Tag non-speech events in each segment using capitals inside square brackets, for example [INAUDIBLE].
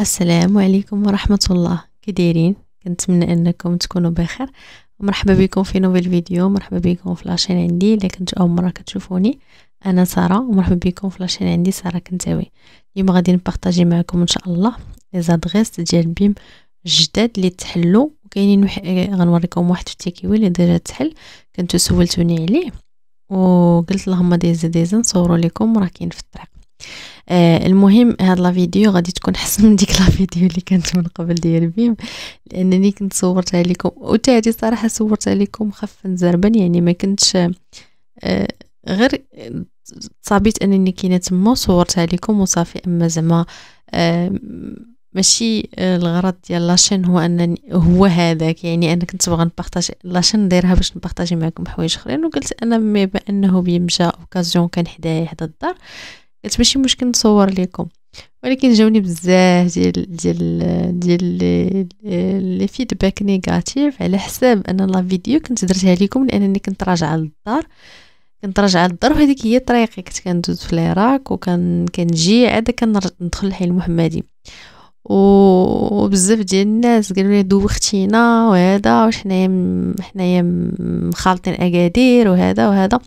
السلام عليكم ورحمة الله. كي دايرين كنتمنى أنكم تكونوا بخير. مرحبا بكم في nouvelle vidéo. مرحبا بكم في la chaîne عندي. إلا كنت أول مرة كتشوفوني أنا سارة. ومرحبا بكم في la chaîne عندي سارة كنتاوي. اليوم غادي نبارطاجي معكم إن شاء الله les adresses ديال بيم جداد اللي تحلوا وكاينين. غنوريكم واحد في تيكيوين اللي déjà تحل. كنتو سولتوني عليه. وقلت اللهم ديزا ديزا نصوروا لكم راه كاين في الطريق. آه المهم هاد la vidéo غادي تكون أحسن من ديك la vidéo اللي كانت من قبل ديال بيم لأنني كنت صورتها لكم وتاعتي صراحة صورتها لكم خفا زربا يعني ما كنتش آه غير صابيت أنني كاينة تما صورتها لكم وصافي أما زعما آه ماشي الغرض ديال la chaîne هو انني هو هذاك يعني أنا كنت باغا نبارطاجي la chaîne نديرها باش نبارطاجي معكم حوايج أخرين. وقلت أنا بما أنه بيم جا occasion كان حدايا حدا الدار. قلت ماشي مشكل نصور لكم ولكن جاوني بزاف ديال ديال ديال les feedbacks négatifs على حساب أن la vidéo كنت درتها لكم لأنني كنت راجعة للدار. كنت راجعة للدار وهذيك هي طريقي. كنت كندوز في العراق وكان كنجي عاد كندخل الحي المحمدي. وبزاف ديال الناس قالوا لي دوختينا وهذا واش حنايا حنايا مخالطين أكادير وهذا وهذا.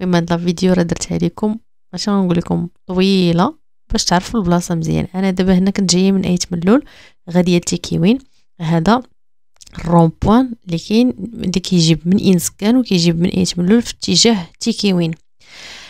المهم هاد الفيديو راه درتها لكم اش نقول لكم طويلة باش تعرفوا البلاصة مزيان. أنا دابا هنا كنت جاية من أيت ملول غادية تيكيوين هذا ال rond-point اللي كاين اللي كيجيب من إنزكان وكيجيب من أيت ملول في اتجاه تيكيوين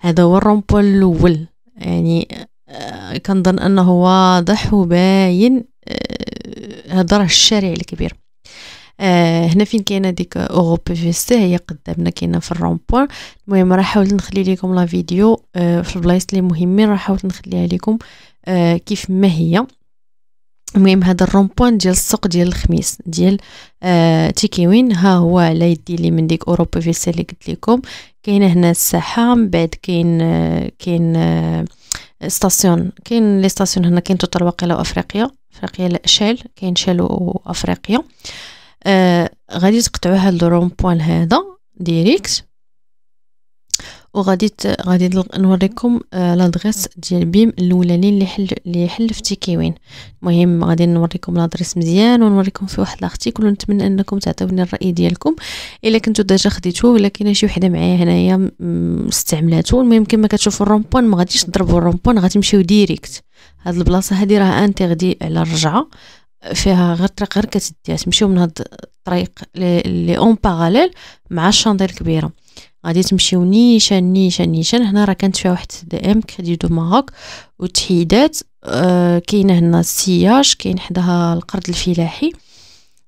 هذا هو ال rond-point الأول يعني كنظن أنه واضح وباين آه راه الشارع الكبير. آه هنا فين كاينة ديك أوروبا فيستي هي قدامنا كاينة في ال rond-point المهم راه حاولت نخلي لكم la vidéo آه في البلايص اللي مهمين راه حاولت نخليها لكم آه كيف ما هي. المهم هذا ال rond-point ديال السوق ديال الخميس ديال آه تيكيوين. ها هو على يدي لي من ديك أوروبا فيستي اللي قلت لكم كاينة هنا الساحة من بعد كاين آه كاين آه station. كاين les stations هنا كاين توتال واقيلا وافريقيا أفريقيا. Shell كاين Shell وافريقيا آه غادي تقطعوا هاد ال rond-point هذا direct. وغادي غادي نوريكم آه l'adresse ديال بيم الأولاني اللي حل اللي حل في تيكيوين. المهم غادي نوريكم l'adresse مزيان ونوريكم في واحد l'article ونتمنى أنكم تعطيوني الرأي ديالكم. إلا كنتو déjà خديتوه ولا كاينة شي وحدة معايا هنايا استعملاتو المهم كما كتشوفوا ال rond-point ما غاديش تضربوا ال rond-point غتمشيو direct هاد البلاصة هادي راه interdit على الرجعة فيها غير طريق غير كتديها تمشيو من هاد الطريق لي اون باراليل مع الشاندي الكبيره غادي تمشيو نيشان نيشان نيشان. هنا راه كانت فيها واحد دي ام كريدي دو ماروك وتحيدات. آه كاينة هنا السياج كاين حداها القرد الفلاحي.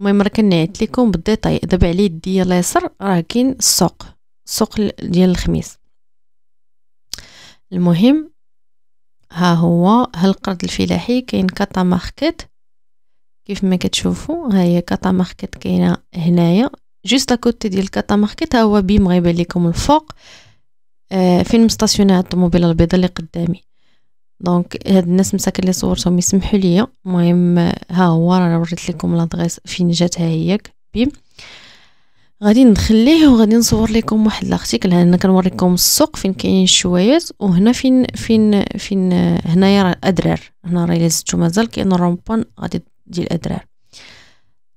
المهم راه كنعيط لكم بالديتاي. دابا على يدي اليسار راه كاين السوق السوق ديال الخميس. المهم ها هو ها القرض الفلاحي كاين كاتا market. كيف ما كتشوفوا ها هي كاتا market كاينة هنايا. juste côté ديال كاتا market ها هو بيم غيبان لكم الفوق آه فين مستاسيونية هاد الطوموبيله البيضاء اللي قدامي. donc هاد الناس مساكن اللي صورتهم يسمحوا لي المهم ها هو راه وريت لكم l'adresse فين جات ها هي بيم غادي ندخليه وغادي نصور لكم واحد l'article هنا كنوريكم السوق فين كاينين الشوايات وهنا فين فين فين هنايا راه ادرار هنا راه إلا زدتو مازال كاين rond-point غادي ديال الأدرار.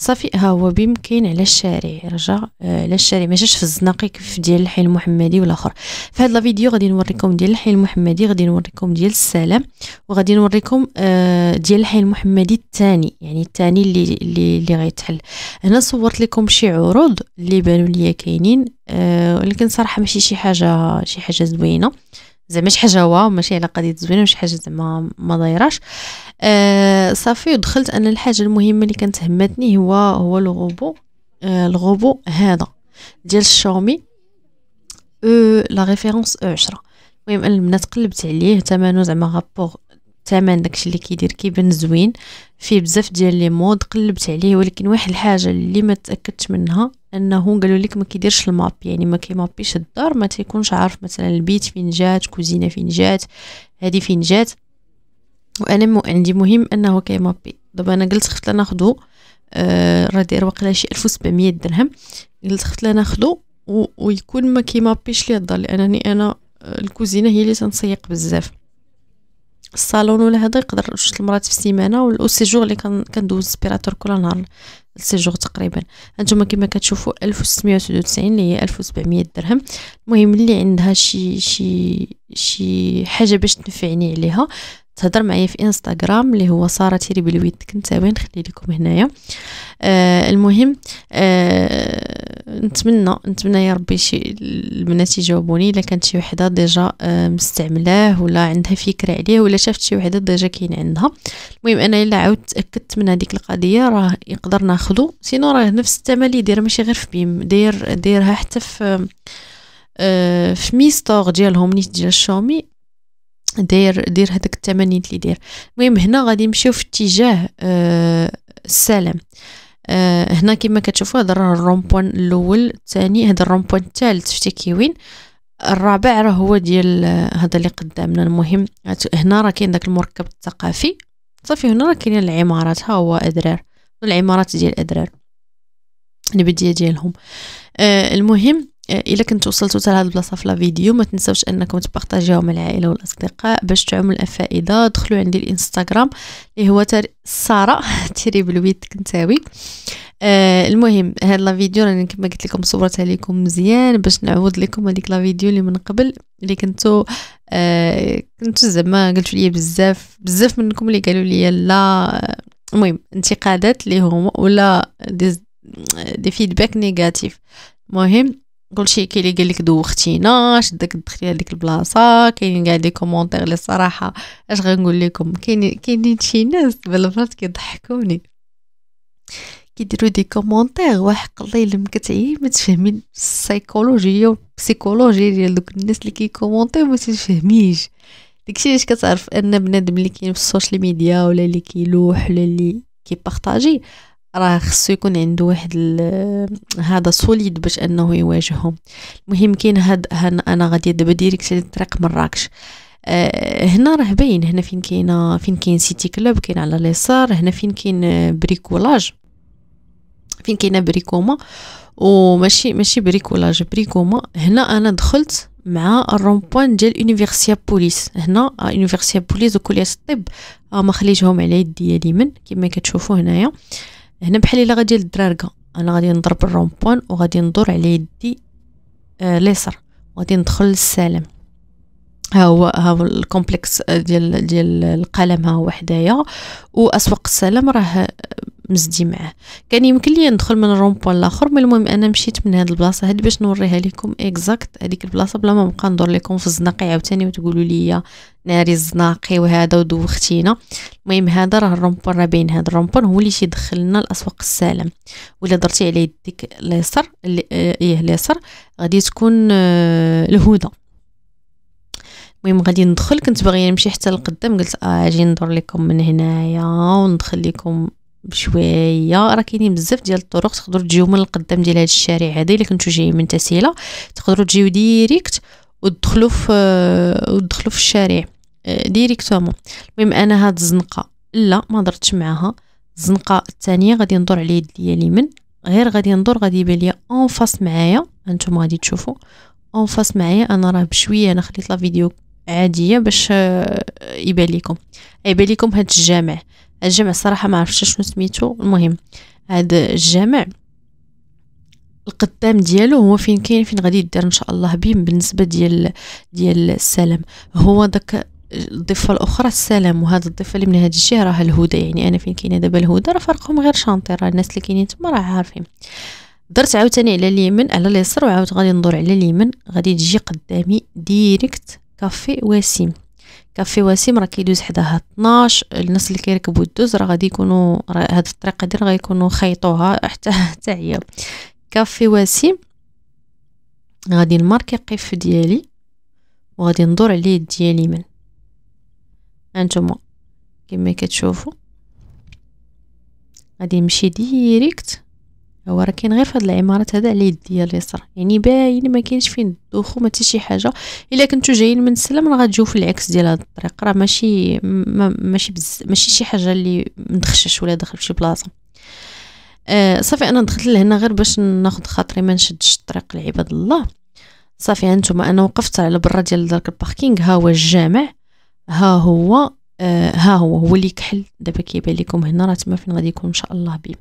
صافي ها هو بيم كاين على الشارع رجع آه على الشارع. ما جاش في الزناقي كيف ديال الحي المحمدي والآخر. في هذا الفيديو غادي نوريكم ديال الحي المحمدي غادي نوريكم ديال السلام وغادي نوريكم آه ديال الحي المحمدي الثاني يعني الثاني اللي اللي اللي غيتحل. هنا صورت لكم شي عروض اللي بانوا ليا كاينين آه ولكن صراحة ماشي شي حاجة شي حاجة زوينة. زعما شي حاجة waouh ماشي على قضية زوينة شي حاجة زعما ما دايراش. آه صافي ودخلت أنا الحاجة المهمة اللي كانت همتني هو هو الغوبو آه الغوبو هذا ديال الشاومي. أو لا référence أو 10 المهم أنا البنات قلبت عليه ثمنه زعما rapport الثمن داكشي اللي كيدير كيبان زوين. فيه بزاف ديال les modes قلبت عليه ولكن واحد الحاجة اللي ما تأكدتش منها أنه قالوا لك ما كيديرش ال map. يعني ما كيمابيش الدار ما تيكونش عارف مثلا البيت فين جات كوزينة فين جات هذه فين جات. وأنا مو عندي مهم أنه كيمابي. دابا أنا قلت خفت ناخذو آه راه داير واقيلا شي 1700 درهم. قلت خفت ناخذو ويكون ما كيمابيش لي الدار لأنني أنا الكوزينة هي اللي كتنسيق بزاف. الصالون ولا هذا يقدر جوج المرات في السيمانة وال séjour اللي كندوز l'aspirateur كل نهار. ال séjour تقريبا. هانتوما كما كتشوفوا 1699 اللي هي 1700 درهم. المهم اللي عندها شي شي شي حاجة باش تنفعني عليها. تهضر معايا في انستغرام اللي هو ساره تيري بالويد كنتاوي نخلي لكم هنايا. آه المهم آه نتمنى نتمنى يا ربي شي البنات يجاوبوني إلا كانت شي وحدة déjà آه مستعملاه ولا عندها فكرة عليه ولا شافت شي وحدة ديجا كاين عندها. المهم أنا إلا عاود تأكدت من هذيك القضية راه يقدر ناخذو sinon راه نفس الثمن اللي داير ماشي غير في بيم داير دايرها حتى في آه في Mi Store ديالهم نيت ديال شاومي داير دير هذاك الثمن اللي داير. المهم هنا غادي نمشيو في اتجاه آه السلام آه هنا كما كتشوفوا هذا راه ال rond-point الأول الثاني هذا ال rond-point الثالث. د تيكيوين؟ الرابع راه هو ديال هذا اللي قدامنا. المهم هنا راه كاين داك المركب الثقافي. صافي هنا راه كاينين العمارات. ها هو أدرار. العمارات ديال أدرار. البدية ديالهم. آه المهم آه، إلا كنتو وصلتوا حتى لهاد البلاصة في la vidéo ما تنساوش أنكم تبارطاجيوها مع العائلة والأصدقاء باش تعم الفائدة. دخلوا عندي الإنستغرام اللي هو تار سارة [LAUGHS] تيري بالويت كنتاوي. آه المهم هاد la vidéo راني كما قلت لكم صورتها لكم مزيان باش نعوض لكم هذيك la vidéo اللي من قبل اللي كنتو آه كنتو زعما قلتوا لي بزاف بزاف منكم اللي قالوا لي لا المهم انتقادات اللي هما ولا des, des feedbacks négatifs المهم كلشي كاين اللي قال لك دوختينا شداك تدخلي هذيك البلاصة كاينين كاع des commentaires اللي الصراحه اش غنقول لكم كاين كاينين شي ناس بالفعل كيضحكوني. كيديروا des commentaires وحق الله الا كتعي ما تفهمي السيكولوجيه وال psychologie ديال دوك الناس اللي كيكومونتيو ما تفهميش داكشي علاش كتعرف أن بنادم اللي كاين في ال social media ولا اللي كيلوح ولا اللي كيبارطاجي راه خصو يكون عنده واحد هذا solide باش أنه يواجههم. المهم كاين هاد أنا غادي دابا direct لطريق مراكش أه هنا راه باين هنا فين كاينة فين كاين City Club كاين على اليسار هنا فين كاين bricolage فين كاينة Bricoma وماشي ماشي bricolage Bricoma هنا أنا دخلت مع ال rond-point ديال Universiapolis هنا Universiapolis وكلية الطب. ما خليتهم على يدي اليمين كما كتشوفوا هنايا. هنا بحال إلا غادي للدرارقه أنا غادي نضرب ال rond-point وغادي ندور على يدي آه اليسار وغادي ندخل للسلام ها هو ها هو ال complexe ديال ديال القلم ها هو حدايا واسواق السلام راه مزدي معاه. كان يمكن لي ندخل من ال rond-point الآخر mais المهم أنا مشيت من هاد البلاصة هادي باش نوريها لكم exacte هذيك البلاصة بلا ما نبقى ندور لكم في الزناقي عاوتاني وتقولوا لي ناري الزناقي وهذا ودوختينا المهم هذا راه ال rond-point راه بين هذا ال rond-point هو اللي تيدخلنا لاسواق السلام. ولا درتي على يديك اليسار اللي آه إيه اليسار غادي تكون آه الهدى. المهم غادي ندخل كنت باغية نمشي حتى لقدام قلت أجي ندور لكم من هنايا وندخل لكم بشوية. راه كاينين بزاف ديال الطرق تقدروا تجيو من القدام ديال هذا الشارع هذا إلا كنتو جايين من تسيله تقدروا تجيو direct ودخلوا في ودخلوا في الشارع. directement. المهم أنا هاد الزنقة لا ما درتش معاها. الزنقة الثانية غادي ندور على يدي اليمين. غير غادي ندور غادي يبان ليا en face معايا. أنتم غادي تشوفوا en face معايا أنا راه بشوية أنا خليت la vidéo عادية باش يبان لكم يبان لكم هاد الجامع الجامع الصراحه ما عرفتش شنو سميتو. المهم هذا الجامع القدام ديالو هو فين كاين فين غادي يدير إن شاء الله BIM بالنسبة ديال ديال السلام. هو داك الضفة الأخرى السلام. وهذا الضفة اللي من هذه الجهة راه الهدى. يعني أنا فين كاينة دابا الهدى راه فرقهم غير chantier راه الناس اللي كاينين تما راه عارفين. درت عاوتاني على اليمين على اليسار وعاود غادي ندور على اليمين. غادي تجي قدامي direct café وسيم. كافي وسيم راه كيدوز حداها 12 الناس اللي كيركبوا ال douze راه غادي يكونوا هاد الطريقة ديال غيكونوا خيطوها [LAUGHS] حتى حتى هي. كافي وسيم غادي نماركي قف ديالي وغادي ندور عليه ديالي من. هانتوما كما كتشوفوا غادي نمشي direct هو راه كاين غير في هاد العمارات هذا على يد ديال اليسار. يعني باين ما كاينش فين دوخو ما حتى شي حاجة. إلا كنتو جايين من السلام راه غتجيو في العكس ديال هاد الطريق. راه ماشي ما ماشي بز ماشي شي حاجة اللي مدخشش ولا داخل فشي بلاصة. آه صافي أنا دخلت لهنا غير باش ناخذ خاطري ما نشدش الطريق لعباد الله. صافي هانتوما أنا وقفت على برا ديال داك ال parking ها هو الجامع. ها هو آه ها هو هو اللي كحل دابا كيبان لكم هنا راه تما فين غادي يكون إن شاء الله BIM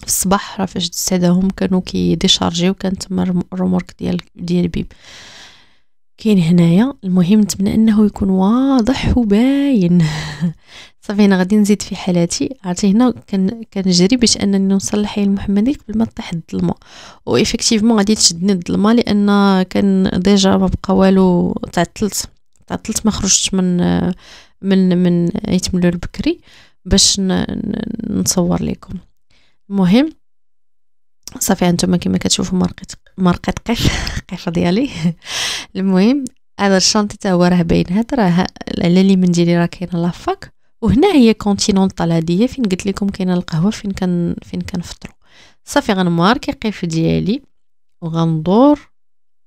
في الصباح راه فاش تستداهم كانوا كيديشارجيو كان تما ال remorque ديال ديال BIM كاين هنايا المهم نتمنى إنه يكون واضح وباين. [LAUGHS] صافي أنا غادي نزيد في حالاتي. عرفتي هنا كان كنجري باش أنني نوصل للحي المحمدي قبل ما طيح الظلمه و effectivement غادي تشدني الظلمه لأن كان déjà ما بقى والو تعطلت تعطلت ما خرجتش من من من يتملو البكري. باش نصور لكم المهم صافي هانتوما كما كتشوفوا مرقت مرقت قف [LAUGHS] قف ديالي. [LAUGHS] المهم هذا ال chantier تا هو راه باين هذا راه على اليمين ديالي راه كاينة la fac وهنا هي Continental هادي هي فين قلت لكم كاينة القهوة فين كان فين كنفطروا. صافي غنماركي قف ديالي وغندور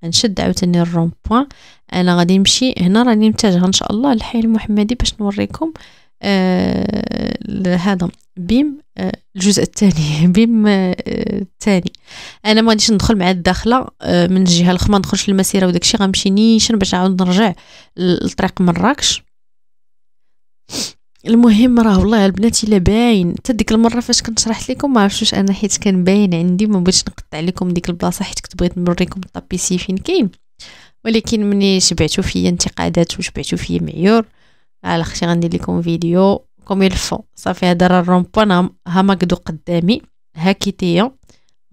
غنشد عاوتاني ال rond-point أنا غادي نمشي هنا راني متجهه إن شاء الله للحي المحمدي باش نوريكم. آه هذا BIM آه الجزء الثاني. [LAUGHS] BIM آه الثاني. أنا ما غاديش ندخل مع الداخلة من الجهة الأخرى ما ندخلش المسيره وداكشي غنمشي نيشان باش نعاود نرجع لطريق مراكش المهم راه والله البنات إلا باين. حتى ديك المرة فاش كنت شرحت لكم ما عرفتش أنا حيت كان باين عندي ما بغيتش نقطع لكم ديك البلاصة حيت كنت بغيت نوريكم ال tapissier فين كاين. ولكن ملي شبعتو فيا انتقادات وشبعتو فيا معيور. على أختي غندير لكم فيديو. comme il faut صافي هذا راه ال rond-point ها McDo قدامي. ها Kitea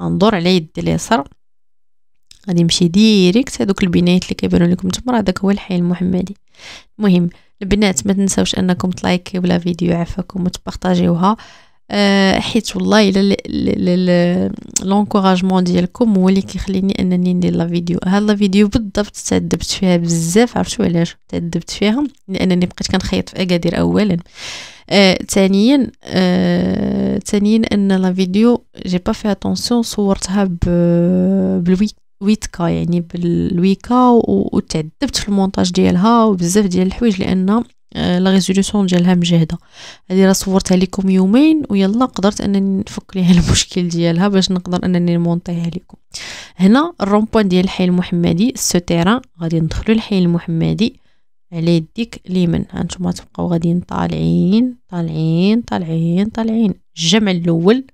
غندور على يدي اليسار. غادي نمشي direct. هذوك البنايات اللي كيبانوا لكم تما هذاك هو الحي المحمدي. المهم البنات ما تنساوش أنكم تلايكيو la vidéo عفاكم وتبارطاجيوها. حيت والله إلا l'encouragement ديالكم هو اللي كيخليني أنني ندير la vidéo. هاد la vidéo بالضبط تعذبت فيها بزاف عرفتوا علاش؟ تعذبت فيها لأنني بقيت كنخيط في أكادير اولا. آه، ثانيا آه، ثانيا أن la vidéo j'ai pas fait attention صورتها بال huit huit K يعني بال huit K وتعذبت في المونتاج ديالها وبزاف ديال الحوايج لأن آه، la résolution ديالها مجهده هذه راه صورتها لكم يومين ويلا قدرت أنني نفك ليها [LAUGHS] المشكل ديالها باش نقدر أنني نمونطيها لكم. هنا ال rond-point ديال الحي المحمدي ال souterrain. غادي ندخلوا الحي المحمدي على يديك اليمين. هانتوما تبقاو غاديين طالعين طالعين طالعين طالعين. الجامع الأول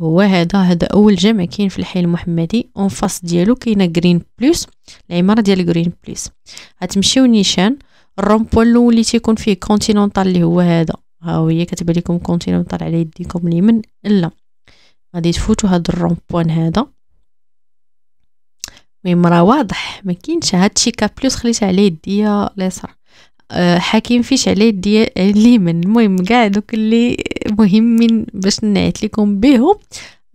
هو هذا. هذا أول جامع كاين في الحي المحمدي. en face ديالو كاينة جرين بلس العمارة ديال جرين بلس غتمشيو نيشان. ال rond-point الأول اللي تيكون فيه كونتينونتال اللي هو هذا. ها هي كتبان لكم كونتينونتال على يديكم اليمين. لا. غادي تفوتوا هذا ال rond-point هذا. المهم راه واضح. ما كاينش هاد شيكا بلس خليتها على يدي اليسار. أه حاكين فيش على يدي اليمين. المهم كاع دوك اللي مهمين باش نعيط لكم بهم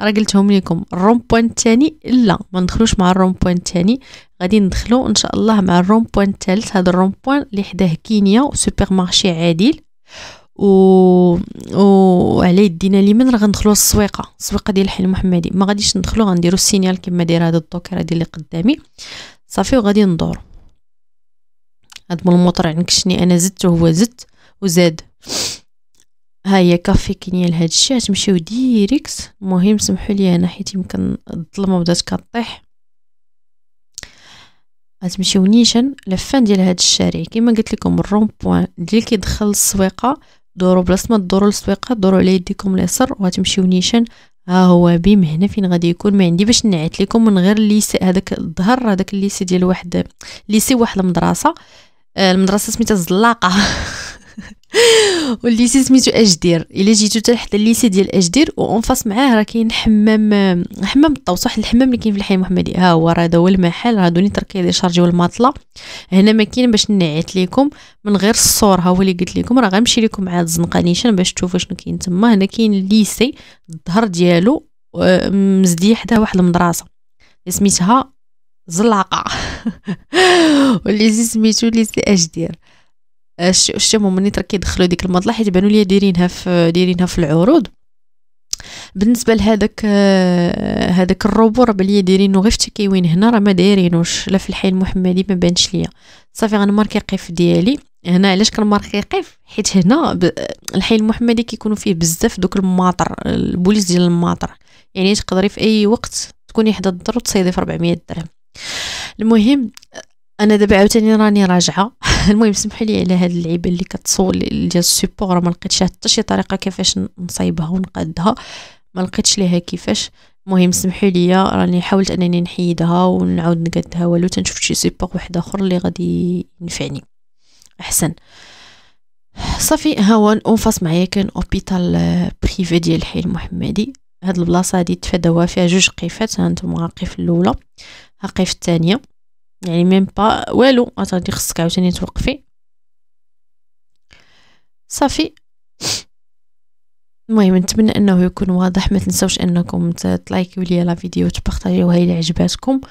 راه قلتهم لكم. الرومبوان الثاني لا ما ندخلوش مع الرومبوان الثاني غادي ندخلو إن شاء الله مع الرومبوان الثالث هذا الرومبوان اللي حداه كينيا وسوبر مارشي عادل. و وعلى يدينا اليمين. راه غندخلو للسويقه السويقة ديال الحي المحمدي ما غاديش ندخلو غنديرو السينيال كما داير هذا الدوكر هذه اللي قدامي. صافي وغادي ندور. هاد مول الموطر عنكشني. أنا زدت وهو زد وزاد. ها هي كافي كينيا لهاد الشيء تمشيو direct. المهم سمحوا لي أنا حيت يمكن الظلمة بدات كطيح. غتمشيو نيشان la fin ديال هاد الشارع. كما قلت لكم ال rond-point اللي كيدخل للسويقة دوروا بلاصة ما دوروا للسويقة دوروا على يديكم اليسار وغتمشيو نيشان. ها هو بيم هنا فين غادي يكون؟ ما عندي باش نعيط لكم من غير ال lycée هذاك الظهر هذاك ال lycée ديال واحد ليسي واحد المدرسة. آه، المدرسة سميتها الزلاقه [LAUGHS] [LAUGHS] والليسي سميتو أجدير. إلا جيتو حتى لحد الليسي ديال أجدير اون فاس معاه راه كاين حمام حمام الطوس واحد الحمام اللي كاين في الحي المحمدي ها هو راه هذا هو المحل. راه دوني تركي شارجيو الماطله هنا ما كاين باش نعيط لكم من غير الصور. ها هو اللي قلت لكم. راه غنمشي لكم عاد الزنقة نيشان باش تشوفوا شنو كاين تما. هنا كاين الليسي الظهر ديالو مزدي حدا واحد المدرسة سميتها زلاقه [LAUGHS] وال lycée سميتو lycée أجدير. شتو ملي ترى كيدخلوا ديك المطلع حيت بانوا لي دايرينها في دايرينها في العروض. بالنسبة لهذاك آه، هذاك الروبو راه بلي دايرينو غير في تكيوين هنا راه ما دايرينوش. لا في الحي المحمدي ما بانش ليا. صافي غنماركي قيف ديالي. هنا علاش كنماركي قيف حيت هنا الحي المحمدي كيكونوا فيه بزاف دوك الماطر البوليس ديال الماطر. يعني تقدري في أي وقت تكوني حدا الدار وتصيدي في 400 درهم. المهم أنا دابا عاوتاني راني راجعة. [LAUGHS] [LAUGHS] المهم سمحوا لي على هاد اللعيبة اللي كتصول ديال ال support ما لقيتش حتى شي طريقة كيفاش نصايبها ونقادها. ما لقيتش ليها كيفاش. المهم سمحوا لي راني حاولت أنني نحيدها ونعاود نقادها والو تنشوف شي support واحد اخر اللي غادي ينفعني. أحسن. صافي هو en face معايا كاين hôpital privé ديال الحي المحمدي. هاد البلاصة هادي تفداوها فيها جوج قيفات ها نتوما قيف الأولى ها قيف الثانية. يعني même pas والو. غادي خصك عاوتاني توقفي. صافي. المهم نتمنى أنه يكون واضح. ما تنساوش أنكم تلايكيو ليا la vidéo وتبارطاجيوها إلى عجباتكم.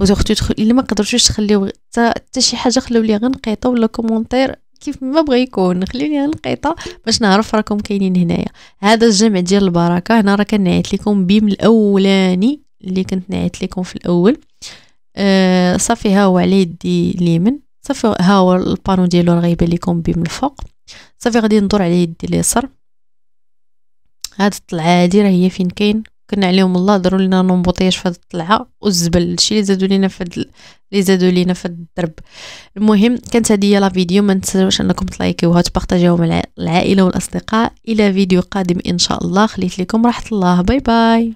وتختو تدخل إلا ما قدرتوش تخليو حتى شي حاجة خليو لي غير نقيطة ولا commentaire كيف ما بغى يكون خليو لي نقيطة باش نعرف راكم كاينين هنايا. هذا الجمع ديال البركة. هنا راه كنعيط لكم بيم الأولاني اللي كنت نعيط لكم في الأول. آه صافي ها هو على يدي اليمين صافي ها هو البانو ديالو راه غيبان لكم بيه من الفوق. صافي غادي ندور على يدي اليسار هاد الطلعة هادي راه هي فين كاين؟ كنا عليهم الله داروا لنا نومبوطياج في هاد الطلعة والزبل. الشيء اللي زادوا لينا في هاد اللي زادوا لينا في الدرب المهم كانت هذه هي la vidéo. ما تنساوش أنكم تلايكيوها وتبارطاجيوها مع العائلة والأصدقاء. إلى فيديو قادم إن شاء الله. خليت لكم راحة الله. bye bye.